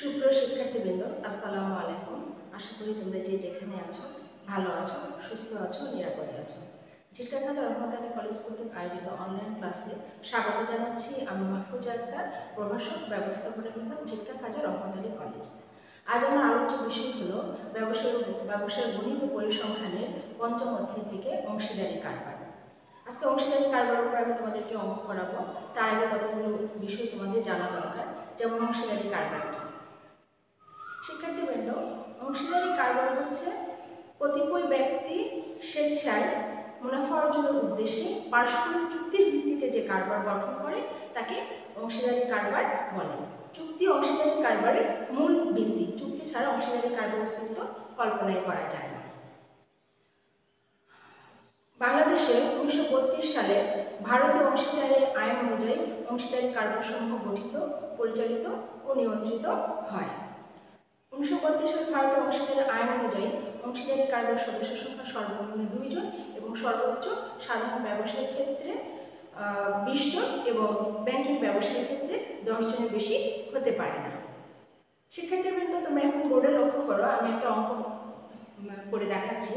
সুপ্রিয় শিক্ষার্থীবৃন্দ, আসসালামু আলাইকুম। আশা করি তোমরা যে যেখানে আছো, ভালো আছো, সুস্থ আছো, নিরাপদে আছো। খাজা রহমত আলী কলেজ কর্তৃক আয়োজিত অনলাইন ক্লাসে স্বাগত জানাচ্ছি আমি মাহফুজ আক্তার, প্রভাষক ব্যবস্থাপনা বিভাগ খাজা রহমত আলী কলেজ। আজ আমার আলোচ্য বিষয় হলো ব্যবসায় ব্যবসায় গণিত পরিসংখ্যানের পঞ্চম অধ্যায় থেকে অংশীদারি কারবার। আজকে অংশীদারি কারবার উপর আমি তোমাদেরকে অঙ্ক করাবো। তার আগে কতগুলো বিষয় তোমাদের জানা দরকার, যেমন অংশীদারি কারবার। অংশীদারি কারবার হচ্ছে কতিপয় ব্যক্তি স্বেচ্ছায় মুনাফা অর্জনের উদ্দেশ্যে পারস্পরিক চুক্তির ভিত্তিতে যে কারবার গঠন করে, তাকে অংশীদারি কারবার বলে। চুক্তি অংশীদারি কারবারের মূল ভিত্তি। চুক্তি ছাড়া অংশীদারি কারবার অস্তিত্ব কল্পনাই করা যায় না। বাংলাদেশে উনিশশো বত্রিশ সালে ভারতীয় অংশীদারি আইন অনুযায়ী অংশীদারি কারবার সমূহ গঠিত, পরিচালিত ও নিয়ন্ত্রিত হয়। উনিশশো সালে ভারতের অংশীদারি আইন অনুযায়ী অংশীদারি কারবার সদস্য সংখ্যা সর্বনিম্ন দুইজন এবং সর্বোচ্চ সাধারণ ব্যবসায়ীর ক্ষেত্রে বিশ জন এবং ব্যাংকিং ব্যবসায়ীর ক্ষেত্রে দশ জনের বেশি হতে পারে না। শিক্ষার্থীবৃন্দ, তোমরা এখন বোর্ডে লক্ষ্য করো, আমি একটা অঙ্ক করে দেখাচ্ছি।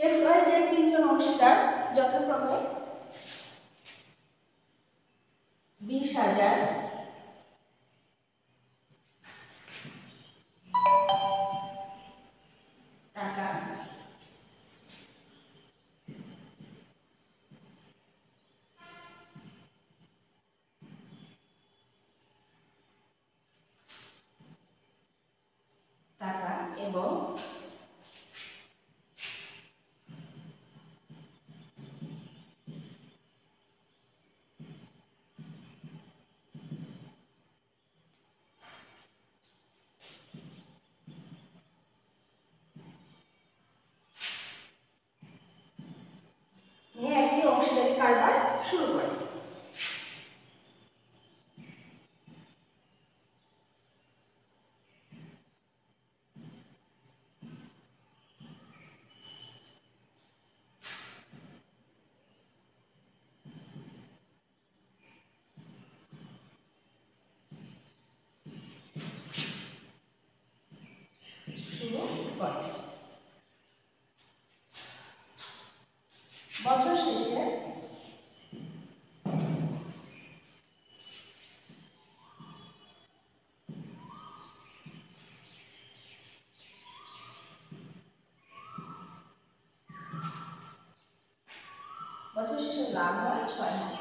এক্স ওয়াই জেড তিনজন অংশীদার যথাক্রমে বিশ হাজার। টাকা। টাকা এবং নিয়ে একটি অংশীদারি কারবার শুরু করে। শুরু করে বছর শেষে বছর শেষে লাভ হয় ছয় হাজার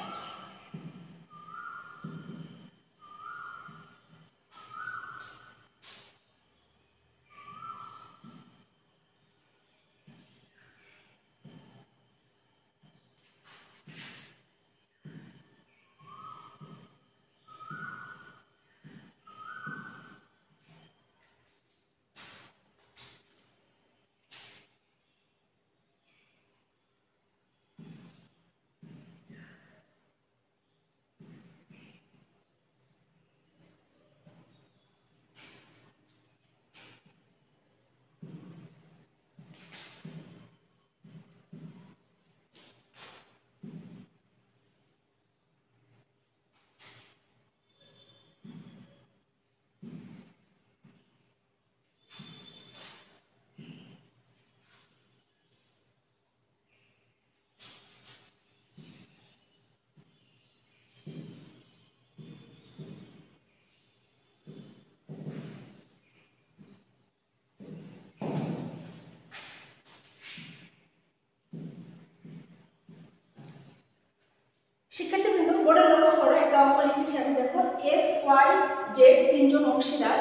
শিক্ষার্থী শিক্ষার্থীবৃন্দ বোর্ডে লক্ষ্য করো, একটা অঙ্ক লিখেছি আমি, দেখো এক্স ওয়াই জেড তিনজন অংশীদার।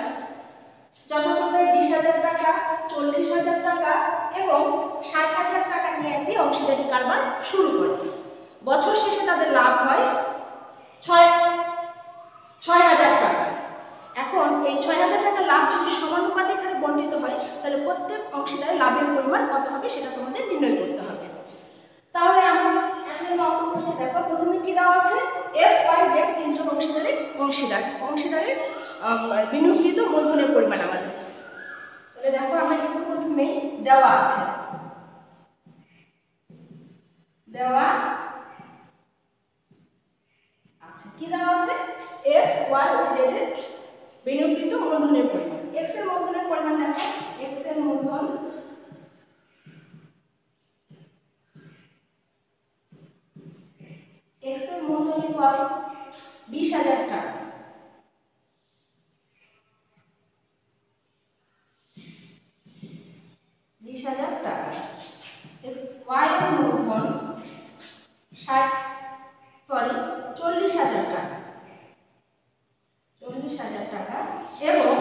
যথাক্রমে বিশ হাজার টাকা, চল্লিশ হাজার টাকা এবং ষাট হাজার টাকা নিয়ে একটি অংশীদারি কারবার শুরু করে। বছর শেষে তাদের লাভ হয় ছয় ছয় হাজার টাকা। এখন এই ছয় হাজার টাকা লাভ যদি সমানুপাতে এখানে বন্টিত হয়, তাহলে প্রত্যেক অংশীদারের লাভের পরিমাণ কত হবে সেটা তোমাদের নির্ণয় করতে হবে। তাহলে আমরা এখানে অঙ্ক করছি দেখো, প্রথমে কি দেওয়া আছে? এক্স ওয়াই জেড তিনজন অংশীদারের অংশীদার অংশীদারের বিনিয়োগকৃত মূলধনের পরিমাণ আমাদের। তাহলে দেখো, আমার একটু প্রথমেই দেওয়া আছে। দেওয়া আচ্ছা কি দেওয়া আছে? এক্স ওয়াই ও জেড এর বিনিয়োগকৃত মূলধনের পরিমাণ। এক্সের মূলধনের পরিমাণ দেখো। এক্সের মূলধন এক্সের ইকুয়াল বিশ হাজার টাকা বিশ হাজার টাকা এক্স ওয়াই এর মূলধন ষাট সরি চল্লিশ হাজার টাকা চল্লিশ হাজার টাকা এবং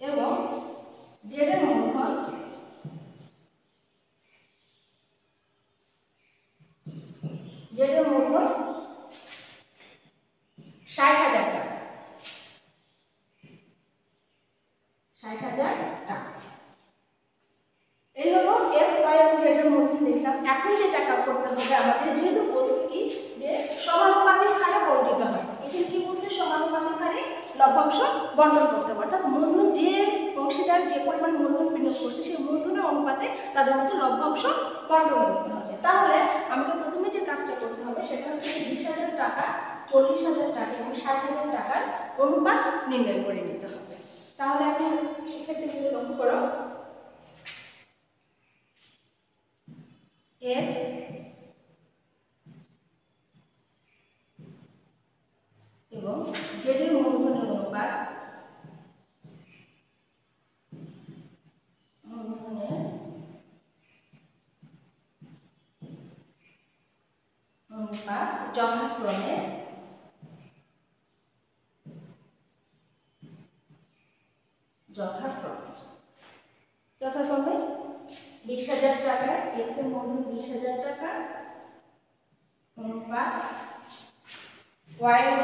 এবং জেডের মূলধন জেডের মূলধন ষাট হাজার টাকা ষাট হাজার টাকা এই হলো এক্স ওয়াই এবং জেড এর মধ্যে লিখলাম এখন যে টাকা করতে হবে আমাদের যেহেতু বলছে কি যে সমানুপাতিক হারে বন্টিত হয় এখানে কি বলছে সমানুপাতিক হারে লভ্যাংশ বন্টন করতে হবে অর্থাৎ মূলধন যে অংশীদার যে পরিমাণ মূলধন বিনিয়োগ করছে, সেই মূলধনের অনুপাতে তাদের মধ্যে লভ্যাংশ বন্টন করতে হবে। তাহলে আমাকে প্রথমে যে কাজটা করতে হবে, সেটা হচ্ছে বিশ হাজার টাকা, চল্লিশ হাজার টাকা এবং ষাট হাজার টাকার অনুপাত নির্ণয় করে নিতে হবে। তাহলে এখন শিক্ষার্থীদের লক্ষ্য করো। X এবং এর মূলধনের অনুপাত অনুপাত যথাক্রমে যথাক্রমে বিশ হাজার টাকা এক্সের মূলধন বিশ হাজার টাকা অনুপাত ওয়াই এর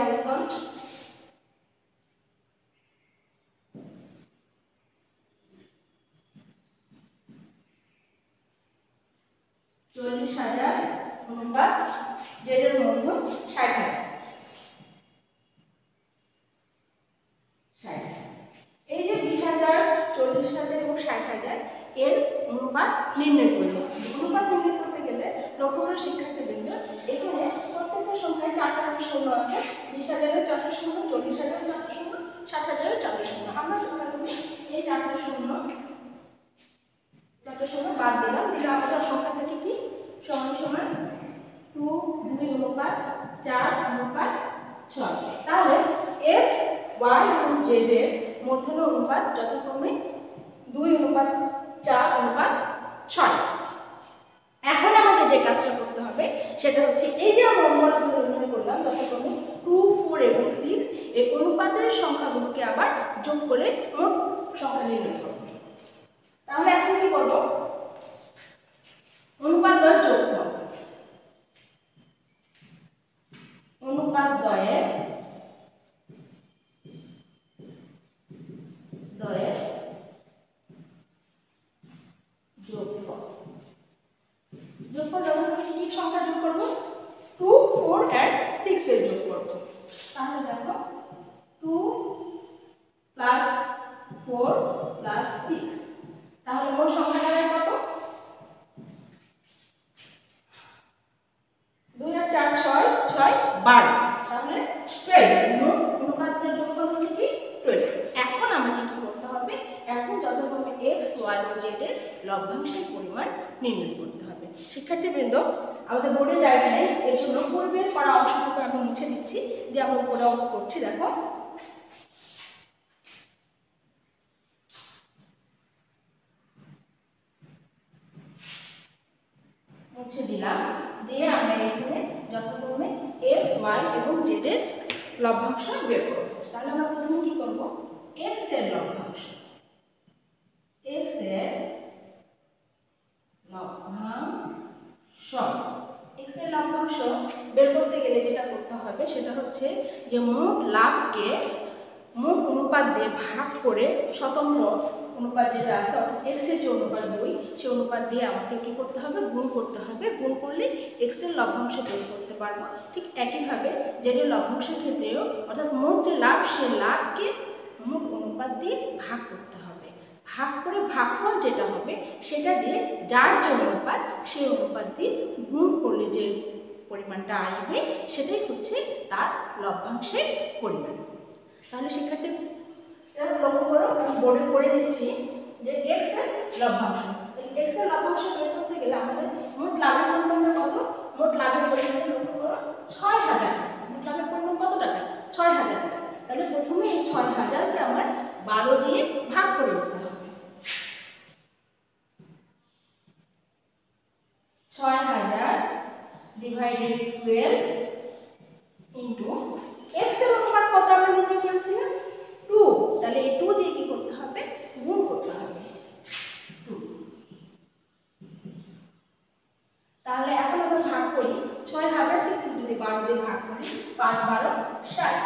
চল্লিশ হাজার অনুপাত জেড এর মূলধন ষাট হাজার। এই যে বিশ হাজার, চল্লিশ হাজার এবং ষাট হাজার, এর অনুপাত নির্ণয় করবে অনুপাত নির্ণয় করতে গেলে লক্ষ্য করে শিক্ষার্থীবৃন্দ এখানে প্রত্যেকটা সংখ্যায় চারটা করে শূন্য আছে। বিশ হাজারের চারশো শূন্য, চল্লিশ হাজারের চারশো শূন্য, ষাট হাজারের চারশো শূন্য। আমরা এই চারটা শূন্য চারটা শূন্য বাদ দিলাম। দিলে আমাদের সংখ্যা থেকে কি? সমান সমান টু দুই অনুপাত চার অনুপাত ছয়। তাহলে এক্স ওয়াই এবং জেড এর মধ্যে অনুপাত যথাক্রমে দুই অনুপাত, চার অনুপাত, ছয়। এখন আমাকে যে কাজটা করতে হবে, সেটা হচ্ছে এই যে আমরা অনুপাতগুলো নির্ণয় করলাম, যথাক্রমে টু, ফোর এবং সিক্স, এই অনুপাতের সংখ্যাগুলোকে আবার যোগ করে মোট সংখ্যা নির্ণয় করব। তাহলে এখন কি করব? অনুপাত দর যোগফল অনুপাত দ্বয়ের দ্বয়ের যোগফল যোগফল যখন আমি কি কি সংখ্যা যোগ করব টু ফোর অ্যান্ড সিক্স এর যোগ করব তাহলে দেখো two plus four plus six তাহলে মোট সংখ্যা দাঁড়ায় কত দুই আর চার, ছয় ছয়, বারো। তাহলে টুয়েলভ মোট অনুপাতের যোগফল হচ্ছে কি? টুয়েলভ এখন আমাকে কি করতে হবে? এখন যথাক্রমে এক্স ওয়াই ও জেড এর লভ্যাংশের পরিমাণ নির্ণয় করতে হবে। শিক্ষার্থীবৃন্দ, আমাদের বোর্ডে জায়গা নেই, এই জন্য পূর্বের করা অংশটুকু আমি মুছে দিচ্ছি, দিয়ে আমরা উপরে অঙ্ক করছি, দেখো। মুছে দিলাম, দিয়ে আমরা ওয়াই এবং জেড এর লভ্যাংশ বের করব। তাহলে আমরা প্রথমে কি করব? এক্সের লভ্যাংশ। এক্সের লভ্যাংশ। এক্সের লভ্যাংশ বের করতে গেলে যেটা করতে হবে, সেটা হচ্ছে যে মোট লাভকে মোট অনুপাত দিয়ে ভাগ করে স্বতন্ত্র অনুপাত যেটা আছে, অর্থাৎ এক্সের যে অনুপাত দুই সেই অনুপাত দিয়ে আমাকে কি করতে হবে? গুণ করতে হবে। গুণ করলে এক্সের লভ্যাংশ বের করতে পারব। ঠিক একইভাবে যেটা লভ্যাংশের ক্ষেত্রেও, অর্থাৎ মোট যে লাভ, সে লাভকে মোট অনুপাত দিয়ে ভাগ করতে হবে। ভাগ করে ভাগফল যেটা হবে, সেটা দিয়ে যার যে অনুপাত সেই অনুপাত দিয়ে গুণ করলে যে পরিমাণটা আসবে, সেটাই হচ্ছে তার লভ্যাংশের পরিমাণ। তাহলে শিক্ষার্থী লক্ষ্য করো, আমি বোর্ডে করে দিচ্ছি যে এক্সের লভ্যাংশ। এক্সের লভ্যাংশ বের করতে গেলে আমাদের মোট লাভের পরিমাণটা কত? মোট লাভের পরিমাণটা লক্ষ্য করো, ছয় হাজার। মোট লাভের পরিমাণ কত টাকা? ছয় হাজার। টাকা তাহলে প্রথমে এই ছয় হাজারকে আমার বারো দিয়ে ভাগ করে দিতে হবে ছয় হাজার ডিভাইডেড টুয়েলভ ইন্টু এক্সের অনুপাত কত আমরা নির্ণয় করেছিলাম টু তাহলে এই টু দিয়ে কি করতে হবে গুণ করতে হবে টু তাহলে এখন আমরা ভাগ করি ছয় হাজার থেকে যদি বারো দিয়ে ভাগ করি পাঁচ বারো ষাট।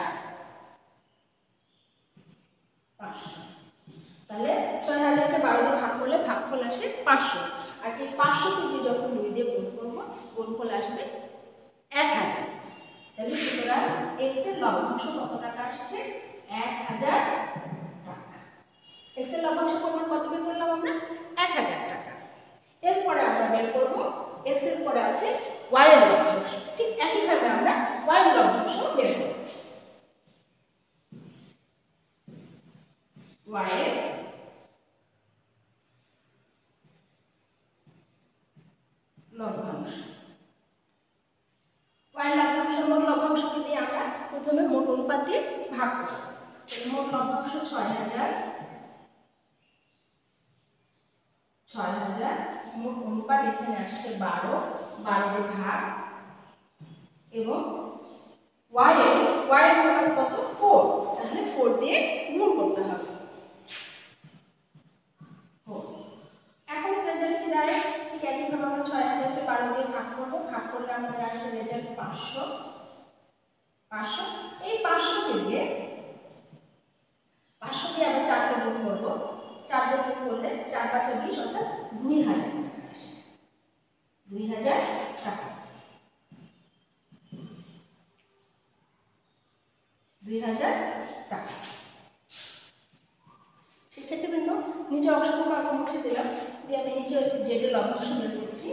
তাহলে ছয় হাজারকে বারো দিয়ে ভাগ করলে আসে পাঁচশো। আর পাঁচশোকে দিয়ে যখন দুই দিয়ে করব আসবে এক হাজার। তাহলে সুতরাং এক্সের লভ্যাংশ কত টাকা আসছে? এক হাজার টাকা। এক্সের লভ্যাংশ কত বের করলাম আমরা? এক হাজার টাকা। এরপরে আমরা বের করব এক্সের পরে আছে ওয়াই এর লভ্যাংশ ঠিক একইভাবে আমরা ওয়াই এর লভ্যাংশ বের করব। ওয়াই এর লভ্যাংশ ওয়াই লভ্যাংশ মোট লভ্যাংশকে দিয়ে আমরা প্রথমে মোট অনুপাত দিয়ে ভাগ মোট লভ্যাংশ ছয় হাজার ছয় হাজার মোট অনুপাত এখানে আসছে বারো। বারো দিয়ে ভাগ এবং ওয়াই ওয়াই এর কত? ফোর তাহলে ফোর দিয়ে গুণ করতে হবে। এখন রেজাল্ট কি দাঁড়ায়? ঠিক একইভাবে আমরা ছয় হাজারকে বারো দিয়ে ভাগ করব। ভাগ করলে আমাদের আসবে রেজাল্ট পাঁচশো এই পাঁচশোকে দিয়ে পাঁচশো দিয়ে আবার চারটে গুণ করব চারটে গুণ করলে চার পাঁচে বিশ অর্থাৎ দুই হাজার টাকা আসে দুই হাজার টাকা দুই হাজার টাকা শিক্ষার্থীবৃন্দ নিচে আমি মুছে দিলাম দিয়ে আমি নিচে জেডের লবণ বের করছি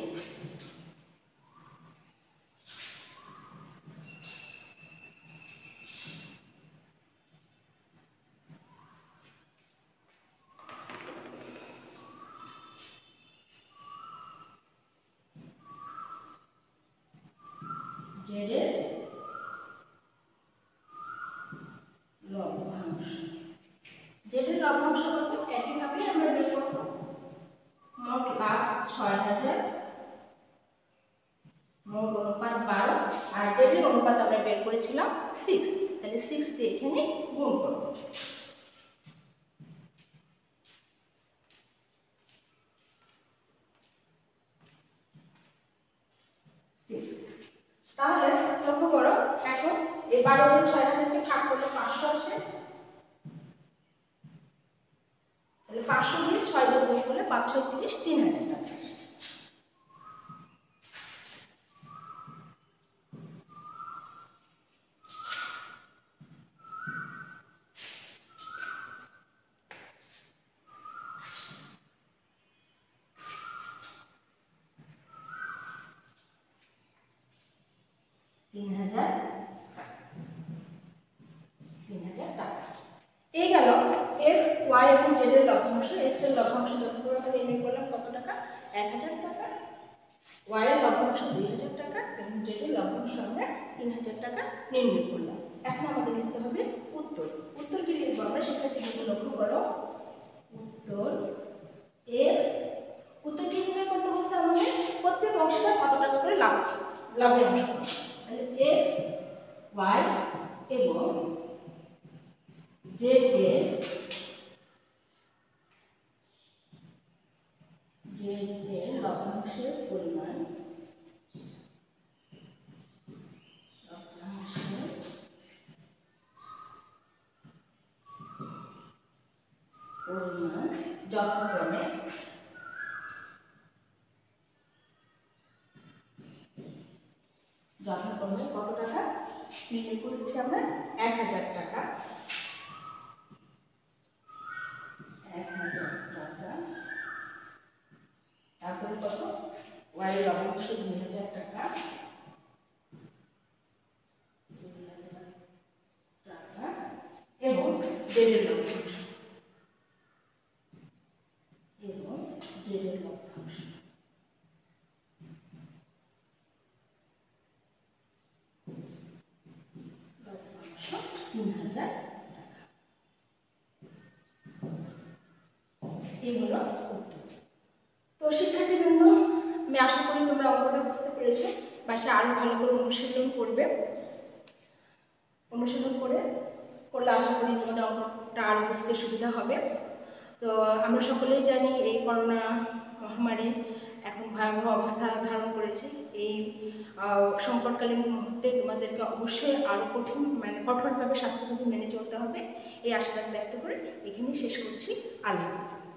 জেডের লভ্যাংশ জেডের লভ্যাংশ কত একইভাবে আমরা বের করব। মোট লাভ ছয় হাজার, মোট অনুপাত বারো, আর জেডের অনুপাত আমরা বের করেছিলাম সিক্স তাহলে সিক্স দিয়ে এখানে গুণ করব। তাহলে লক্ষ্য করো, এখন এই বারো দিয়ে ছয় হাজারকে ভাগ করলে পাঁচশো আসে তাহলে পাঁচশো দিয়ে ছয় গুণ হলে পাঁচশো তিরিশ তিন হাজার টাকা আসে তিন হাজার তিন হাজার টাকা এই গেল এক্স ওয়াই এবং জেড এর লভ্যাংশ এক্সের লভ্যাংশ যত করে আমরা নির্ণয় করলাম কত টাকা? এক হাজার টাকা। ওয়াই এর দুই হাজার টাকা এবং জেড এর লভ্যাংশ আমরা তিন হাজার টাকা নির্ণয় করলাম। এখন আমাদের লিখতে হবে উত্তর। উত্তর কি লিখব আমরা? সেটা শিক্ষার্থীকে লক্ষ্য করো। উত্তর এক্স উত্তরটি নির্ণয় করতে বলছে আমাদের? প্রত্যেক অংশটা কত টাকা করে লাভ লাভের অংশ তাহলে এক্স ওয়াই এবং জেড এর এর লভ্যাংশের পরিমাণ পরিমাণ যথাক্রমে যথাক্রমে কত টাকা? নির্ণয় করেছি আমরা এক হাজার টাকা এক হাজার টাকা তারপরে কত? ওয়াই হাজার টাকা দুই হাজার টাকা। এবং দেড়ের লভ্যাংশ এবং লভ্যাংশ তিন হাজার এই হলো উত্তর। তো শিক্ষার্থীবৃন্দ, আমি আশা করি তোমরা অঙ্কটা বুঝতে পেরেছ। বাসা আরও ভালো করে অনুশীলন করবে। অনুশীলন করে, করলে আশা করি তোমাদের অঙ্কটা আরও বুঝতে সুবিধা হবে। তো আমরা সকলেই জানি এই করোনা মহামারী এখন ভয়াবহ অবস্থা ধারণ করেছে। এই সংকটকালীন মুহূর্তে তোমাদেরকে অবশ্যই আরও কঠিন মানে কঠোরভাবে স্বাস্থ্যবিধি মেনে চলতে হবে। এই আশাবাদ ব্যক্ত করে এখানেই শেষ করছি। আল্লাহ হাফিজ।